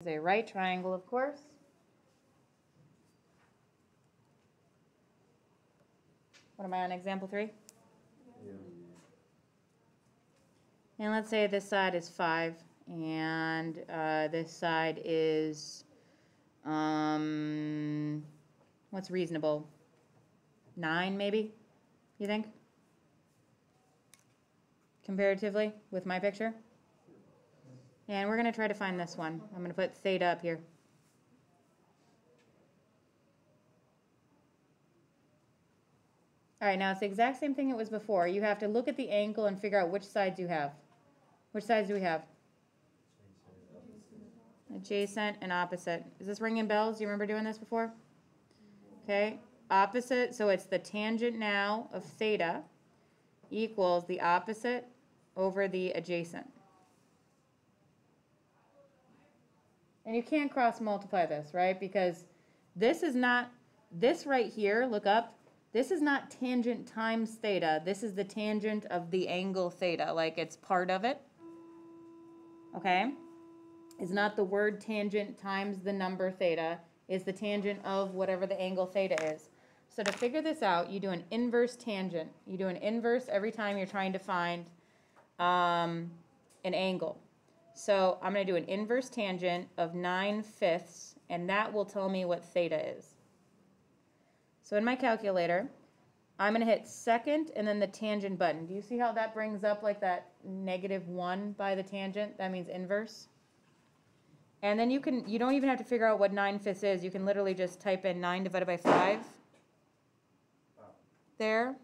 is a right triangle, of course. What am I on, example three? Yeah. And let's say this side is five, and uh, this side is, um, what's reasonable? Nine, maybe, you think? Comparatively, with my picture? And we're gonna try to find this one. I'm gonna put theta up here. All right, now it's the exact same thing it was before. You have to look at the angle and figure out which sides you have. Which sides do we have? Adjacent and opposite. Is this ringing bells? Do you remember doing this before? Okay, opposite, so it's the tangent now of theta equals the opposite over the adjacent. And you can't cross multiply this, right? Because this is not, this right here, look up, this is not tangent times theta. This is the tangent of the angle theta, like it's part of it. Okay? It's not the word tangent times the number theta, It's the tangent of whatever the angle theta is. So to figure this out, you do an inverse tangent. You do an inverse every time you're trying to find um, an angle. So I'm going to do an inverse tangent of 9 fifths, and that will tell me what theta is. So in my calculator, I'm going to hit second and then the tangent button. Do you see how that brings up like that negative 1 by the tangent? That means inverse. And then you can, you don't even have to figure out what 9 fifths is. You can literally just type in 9 divided by 5 there.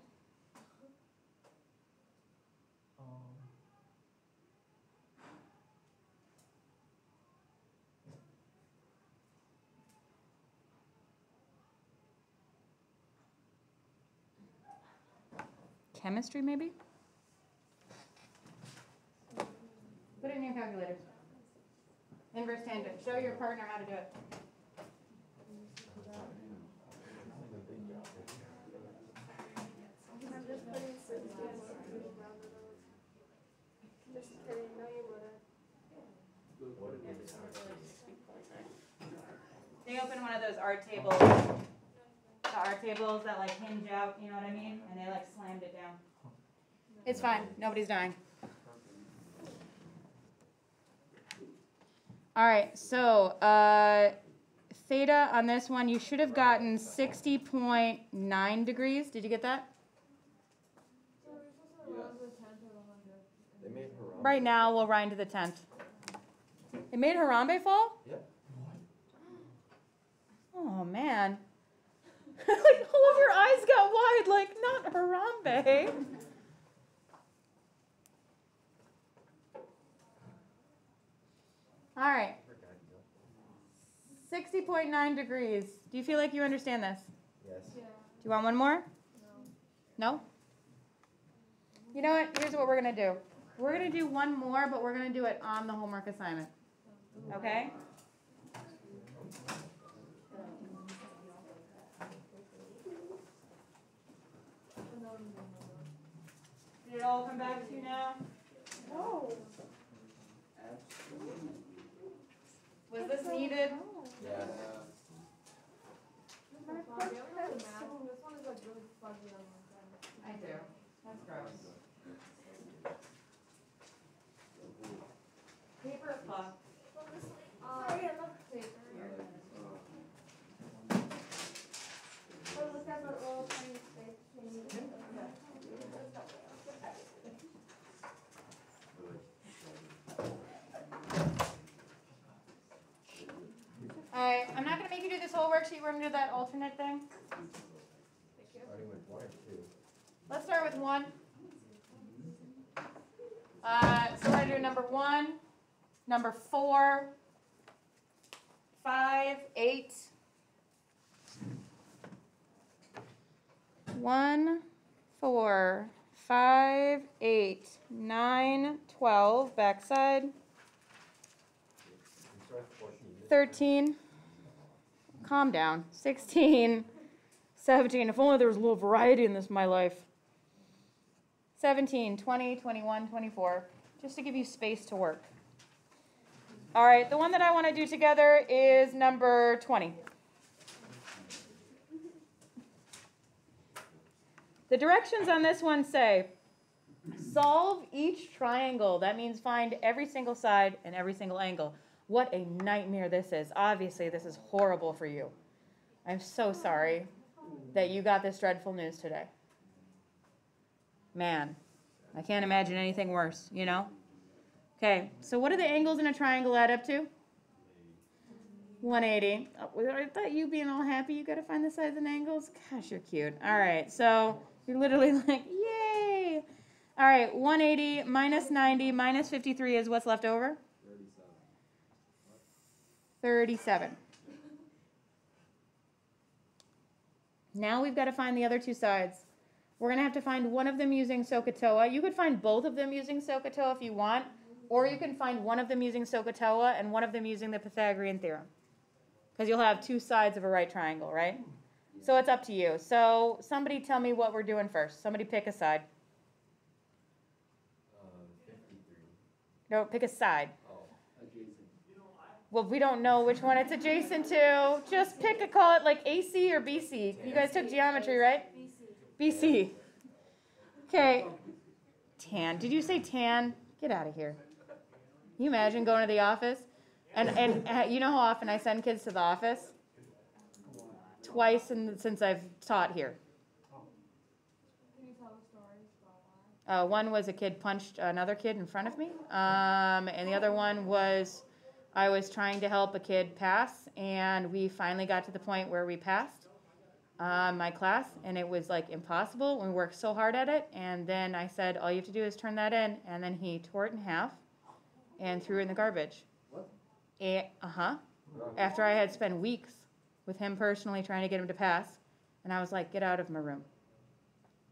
Chemistry, maybe? Put it in your calculator. Inverse tangent. Show your partner how to do it. They open one of those art tables, tables that like hinge out, you know what I mean? And they like slammed it down. It's fine, nobody's dying. All right, so, uh, theta on this one, you should have gotten sixty point nine degrees. Did you get that? They made Harambe. Right now, we'll run to the tenth. It made Harambe fall? Yep. Oh man. like all of your eyes got wide, like not Harambe. All right, sixty point nine degrees. Do you feel like you understand this? Yes. Do you want one more? No? You know what? Here's what we're gonna do. We're gonna do one more, but we're gonna do it on the homework assignment. Okay? All come back to you now? No. Was this needed? Yes. This one is like really fuzzy on one. I do. That's gross. Paper puck. Sorry, I love paper. Oh, look at the little tiny space. Alright, I'm not gonna make you do this whole worksheet, we're gonna do that alternate thing. Starting with one or two. Let's start with one. Uh, so we're gonna do number one, number four, five, eight. One, four, five, eight, nine, twelve, backside, You start with the portion you missed. thirteen. Calm down. Sixteen. 17. If only there was a little variety in this my life. 17, 20, 21, 24. Just to give you space to work. All right, the one that I want to do together is number 20. The directions on this one say solve each triangle. That means find every single side and every single angle. What a nightmare this is. Obviously, this is horrible for you. I'm so sorry that you got this dreadful news today. Man, I can't imagine anything worse, you know? Okay, so what do the angles in a triangle add up to? 180. Oh, I thought you being all happy, you gotta find the sides and angles? Gosh, you're cute. All right, so you're literally like, yay! All right, 180 minus 90 minus 53 is what's left over? 37. Now we've got to find the other two sides. We're going to have to find one of them using SOHCAHTOA. You could find both of them using SOHCAHTOA if you want, or you can find one of them using SOHCAHTOA and one of them using the Pythagorean theorem. Because you'll have two sides of a right triangle, right? So it's up to you. So somebody tell me what we're doing first. Somebody pick a side. Uh. No, pick a side. Well, we don't know which one it's adjacent to. Just pick a, call it like AC or BC. You guys took geometry, right? BC. Okay. Tan. Did you say tan? Get out of here. Can you imagine going to the office? And, and uh, you know how often I send kids to the office? Twice in, since I've taught here. Can you tell the stories? Uh, one was a kid punched another kid in front of me, um, and the other one was I was trying to help a kid pass, and we finally got to the point where we passed uh, my class, and it was like impossible. We worked so hard at it, and then I said, "All you have to do is turn that in," and then he tore it in half and threw it in the garbage. What? Uh huh. After I had spent weeks with him personally trying to get him to pass, and I was like, "Get out of my room."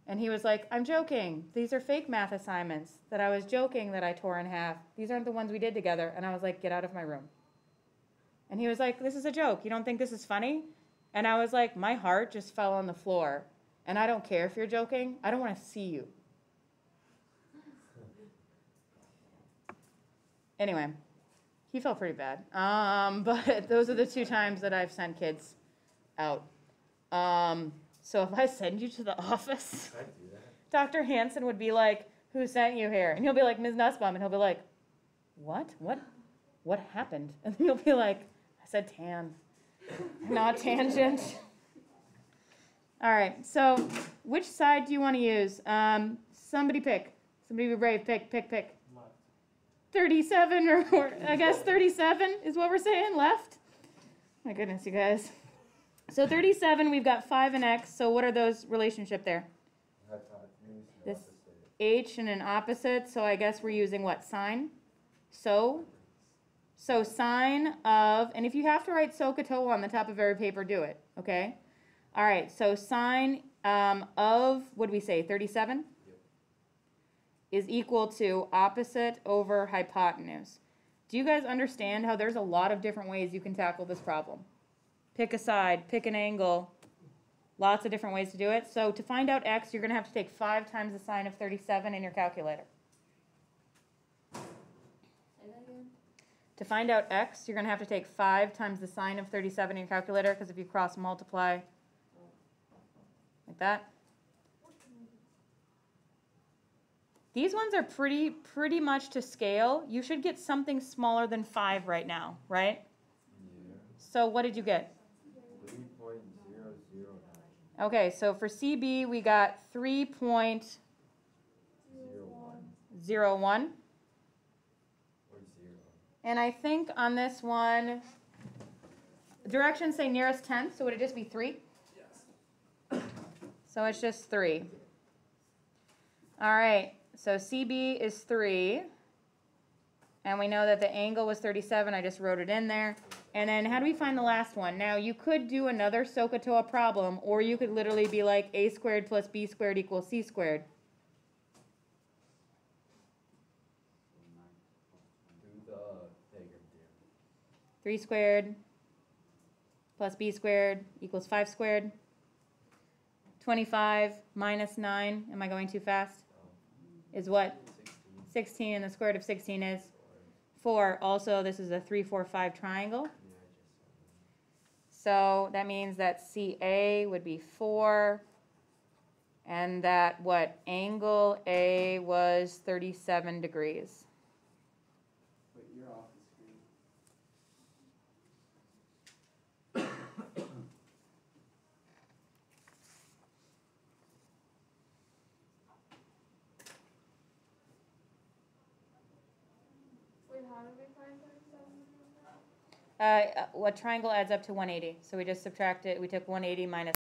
And he was like, I'm joking. These are fake math assignments that I was joking that I tore in half. These aren't the ones we did together. And I was like, get out of my room. And he was like, this is a joke. You don't think this is funny? And I was like, my heart just fell on the floor. And I don't care if you're joking. I don't want to see you. Anyway, he felt pretty bad. Um, but those are the two times that I've sent kids out. Um, so if I send you to the office, I'd do that. Dr. Hansen would be like, "Who sent you here?" And he'll be like, "Ms. Nusbaum," and he'll be like, "What? What? What happened?" And then you'll be like, "I said tan, not tangent." All right. So, which side do you want to use? Um, somebody pick. Somebody be brave. Pick. Pick. Pick. Thirty-seven, or, or I guess thirty-seven is what we're saying. Left. My goodness, you guys. So 37, we've got 5 and x. So what are those relationship there? This- H and an opposite, so I guess we're using what, sine? So? So sine of, and if you have to write SOHCAHTOA on the top of every paper, do it, okay? All right, so sine um, of, what do we say, 37? Is equal to opposite over hypotenuse. Do you guys understand how there's a lot of different ways you can tackle this problem? Pick a side, pick an angle, Lots of different ways to do it. So to find out x, you're going to have to take 5 times the sine of 37 in your calculator. To find out x, you're going to have to take 5 times the sine of 37 in your calculator, because if you cross multiply like that. These ones are pretty, pretty much to scale. You should get something smaller than 5 right now, right? Yeah, So what did you get? three point zero zero nine, Okay, so for CB, we got 3.01. zero one, or zero. And I think on this one, directions say nearest tenth, so would it just be three? Yes. So it's just three. All right, so CB is three. And we know that the angle was thirty-seven, I just wrote it in there. And then how do we find the last one? Now, you could do another SOHCAHTOA problem, or you could literally be like a squared plus b squared equals c squared. Do the Pythagorean theorem. Three squared plus b squared equals five squared. Twenty-five minus nine, am I going too fast? Is what? sixteen, and the square root of sixteen is Four, also, this is a three, four, five triangle. Yeah, I just So that means that CA would be four. And that what, angle A was thirty-seven degrees. Wait, you're off the screen. Wait, how did we find thirty-seven? Uh, what triangle adds up to one eighty? So we just subtracted, we took one eighty minus